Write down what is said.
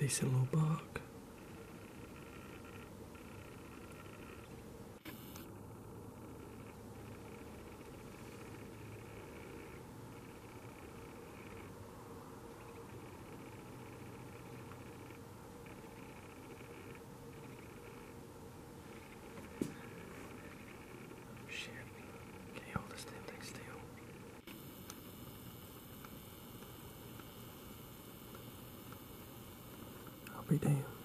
Decent little bark. Be damned.